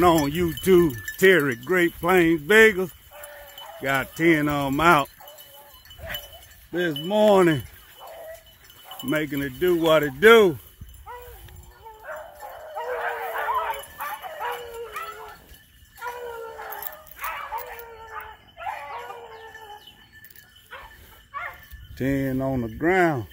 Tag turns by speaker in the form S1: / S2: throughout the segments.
S1: going on YouTube? Terry Great Plains Beagles. Got 10 of them out this morning. Making it do what it do. Ten on the ground.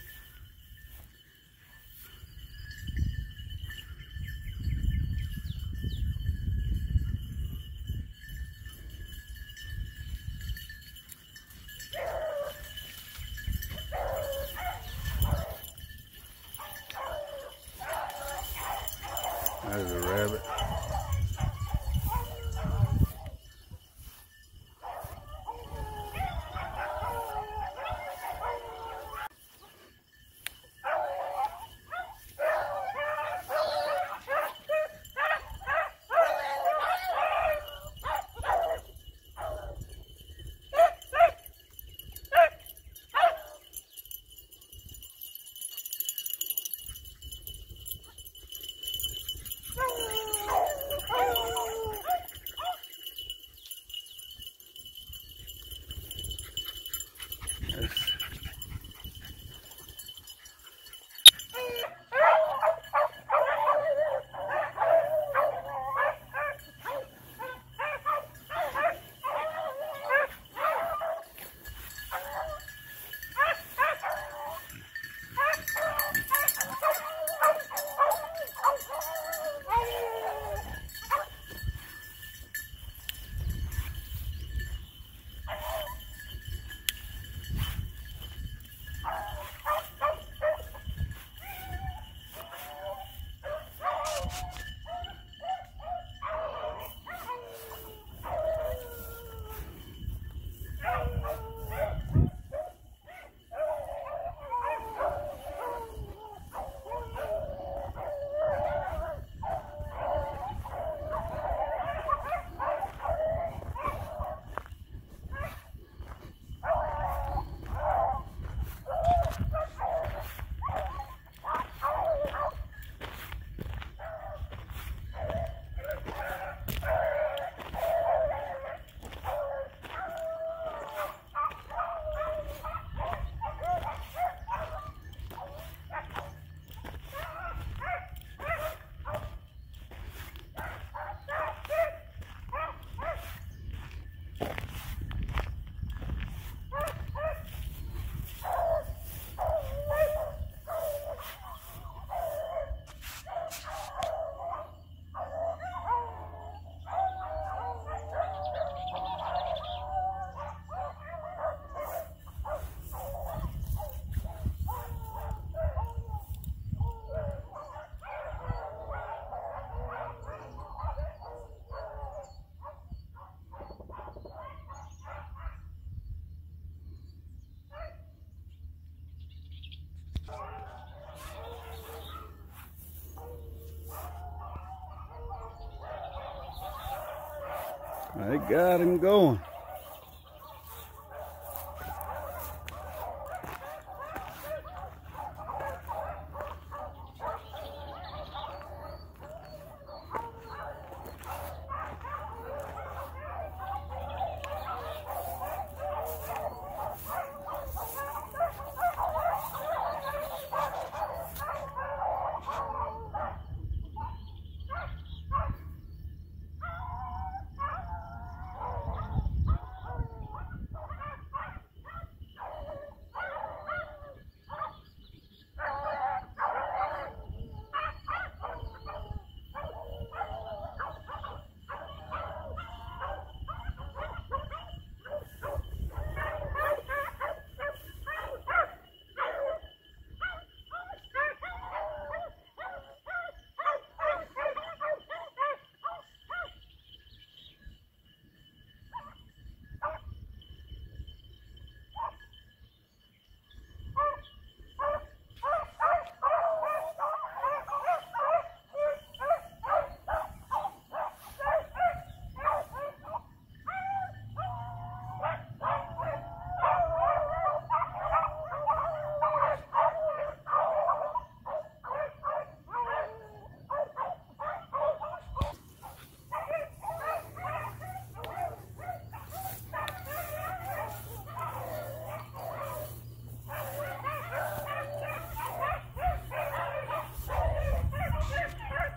S1: They got him going.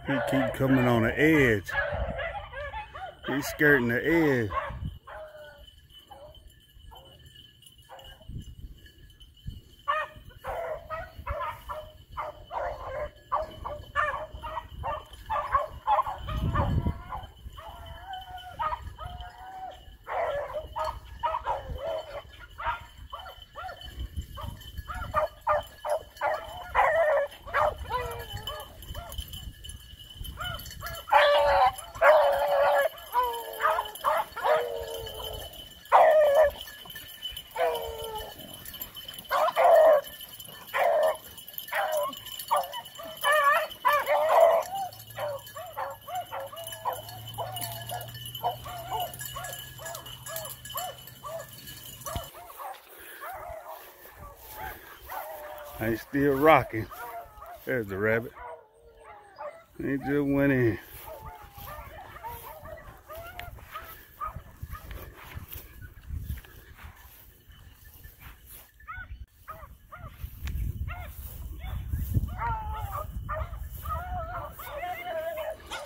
S1: He keep coming on the edge. He's skirting the edge. I still rocking. There's the rabbit. He just went in.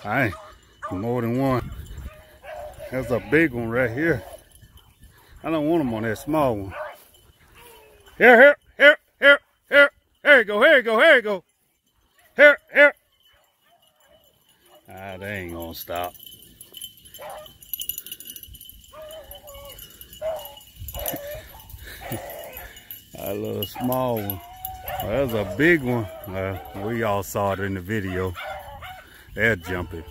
S1: Hey, more than one. That's a big one right here. I don't want them on that small one. Here, here, here. You go, here you go, here you go. Here, here. Ah, they ain't gonna stop. a little small one. Well, that's a big one. Uh, we all saw it in the video. They're jumping.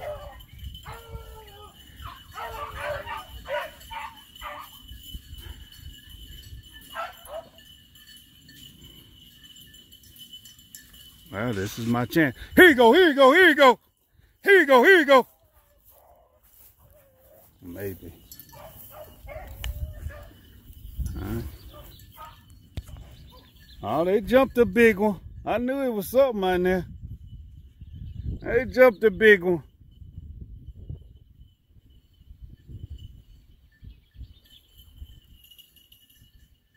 S1: This is my chance. Here you go, here you go, here you go. Here you go, here you go. Maybe. Oh, they jumped a big one. I knew it was something on there. They jumped a big one.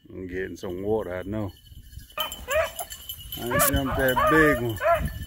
S1: I'm getting some water, I know. I jumped that big one.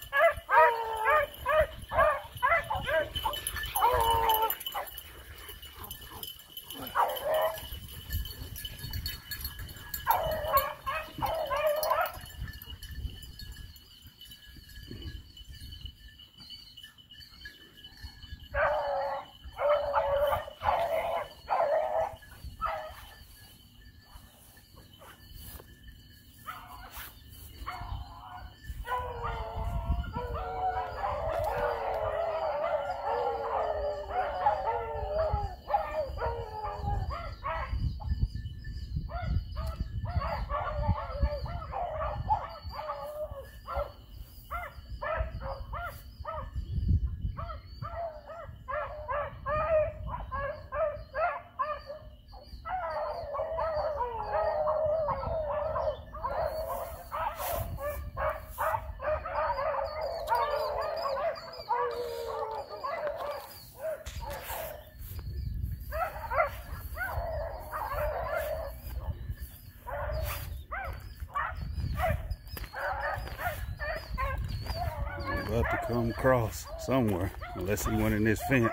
S1: Come across somewhere, unless he went in this fence.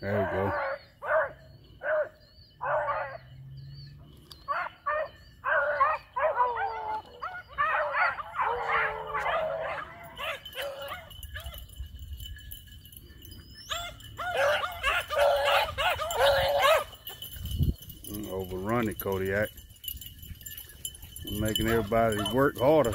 S1: There we go. Kodiak. making everybody work harder.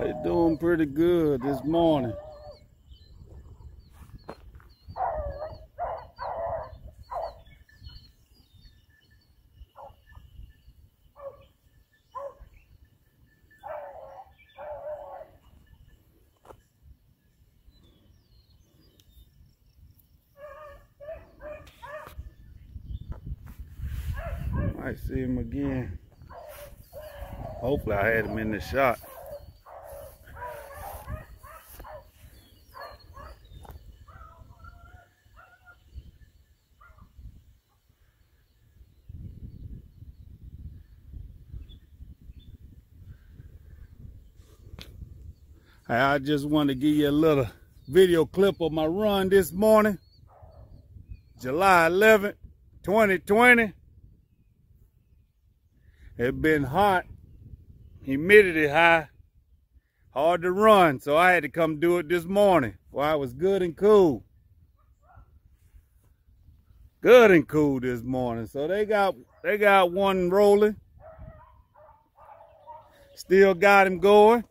S1: They doing pretty good this morning. Might see him again. Hopefully I had him in the shot. I just want to give you a little video clip of my run this morning. July 11th, 2020. It's been hot, humidity high, hard to run, so I had to come do it this morning while it was good and cool. Good and cool this morning. So they got they got one rolling. Still got him going.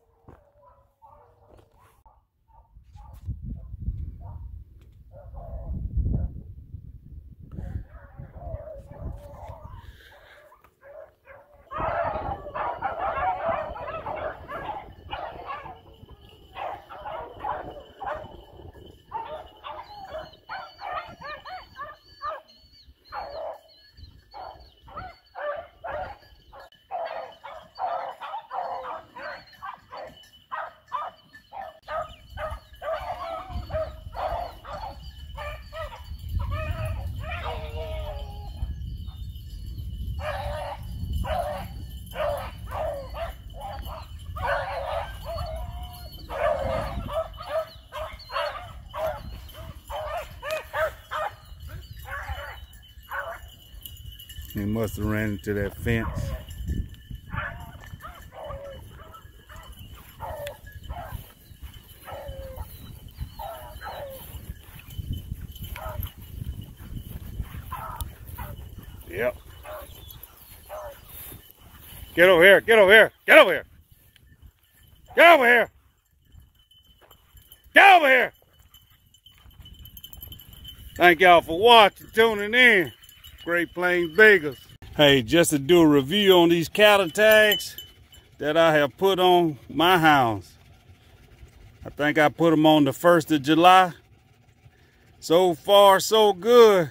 S1: Must have ran into that fence. Yep. Get over here. Get over here. Get over here. Get over here. Get over here. Thank y'all for watching, tuning in. Great Plains Beagles. Hey, just to do a review on these cattle tags that I have put on my hounds. I think I put them on the 1st of July. So far, so good.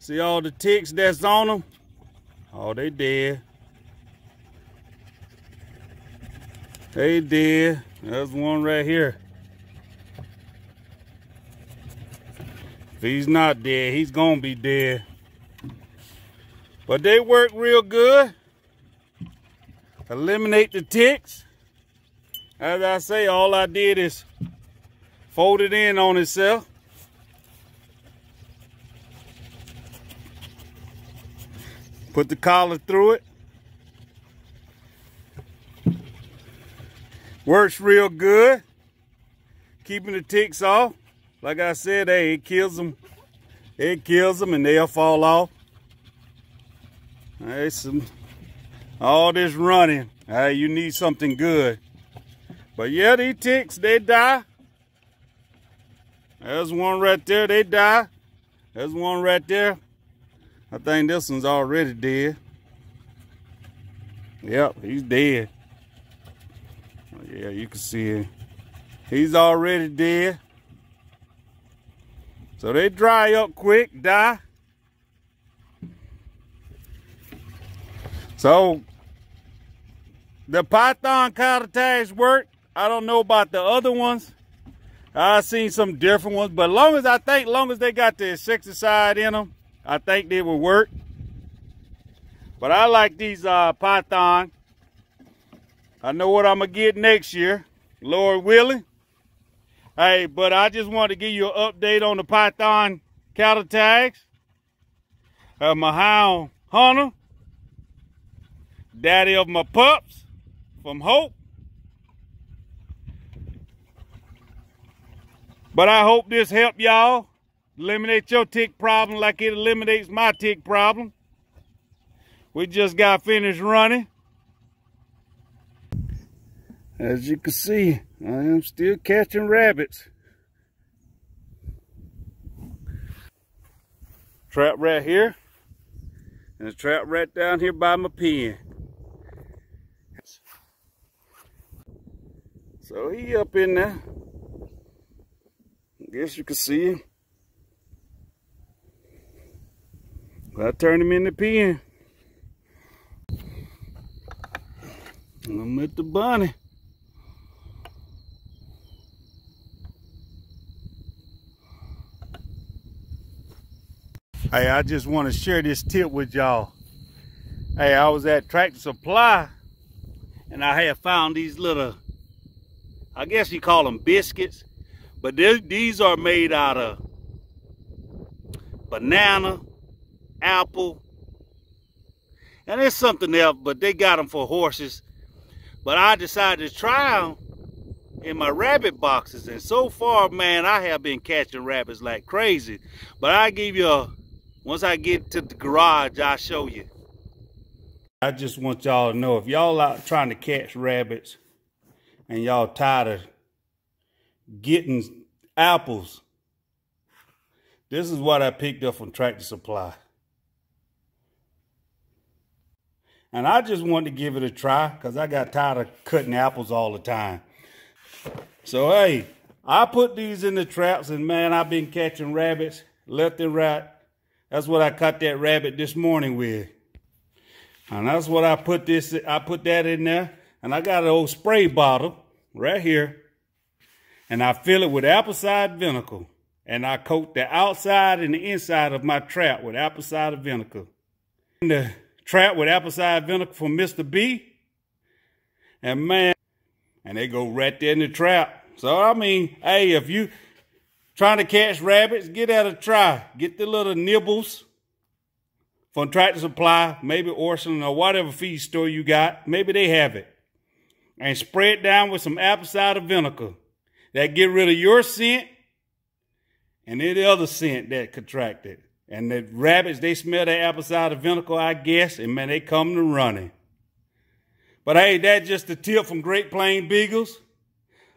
S1: See all the ticks that's on them? Oh, they dead. They dead. There's one right here. If he's not dead, he's gonna be dead. But they work real good. Eliminate the ticks. As I say, all I did is fold it in on itself. Put the collar through it. Works real good. Keeping the ticks off. Like I said, hey, it kills them. It kills them and they'll fall off. Hey, some all this running. Hey, you need something good. But yeah, these ticks, they die. There's one right there, they die. There's one right there. I think this one's already dead. Yep, he's dead. Yeah, you can see it. He's already dead. So they dry up quick, die. So the Python cattle tags work. I don't know about the other ones. I've seen some different ones, but long as I think, long as they got the insecticide in them, I think they will work. But I like these uh, Python. I know what I'm gonna get next year, Lord willing. Hey, but I just wanted to give you an update on the Python cattle tags. Uh, my hound Hunter daddy of my pups from Hope. But I hope this helped y'all eliminate your tick problem like it eliminates my tick problem. We just got finished running. As you can see, I am still catching rabbits. Trap right here, and a trap right down here by my pen. So he up in there. I Guess you can see him. I turned him in the pen. And I'm at the bunny. Hey, I just want to share this tip with y'all. Hey, I was at Tractor Supply and I had found these little, I guess you call them biscuits, but these are made out of banana, apple, and there's something else, but they got them for horses. But I decided to try them in my rabbit boxes. And so far, man, I have been catching rabbits like crazy. But I give you a once I get to the garage, I'll show you. I just want y'all to know, if y'all out trying to catch rabbits and y'all tired of getting apples, this is what I picked up from Tractor Supply. And I just wanted to give it a try because I got tired of cutting apples all the time. So, hey, I put these in the traps and man, I've been catching rabbits left and right that's what I caught that rabbit this morning with. And that's what I put this, I put that in there. And I got an old spray bottle right here. And I fill it with apple cider vinegar. And I coat the outside and the inside of my trap with apple cider vinegar. And the trap with apple cider vinegar from Mr. B. And man, and they go right there in the trap. So, I mean, hey, if you, Trying to catch rabbits, get at a try. Get the little nibbles from Tractor Supply, maybe Orscheln or whatever feed store you got. Maybe they have it. And spray it down with some apple cider vinegar. That get rid of your scent and any other scent that contracted. And the rabbits, they smell that apple cider vinegar, I guess, and man, they come to running. But hey, that's just a tip from Great Plains Beagles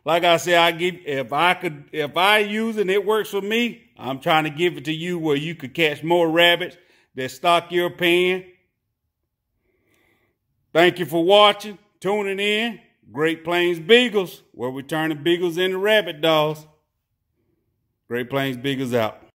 S1: like I said, I give if I could if I use it and it works for me, I'm trying to give it to you where you could catch more rabbits that stock your pen. Thank you for watching, tuning in. Great Plains Beagles, where we turn the beagles into rabbit dolls. Great Plains Beagles out.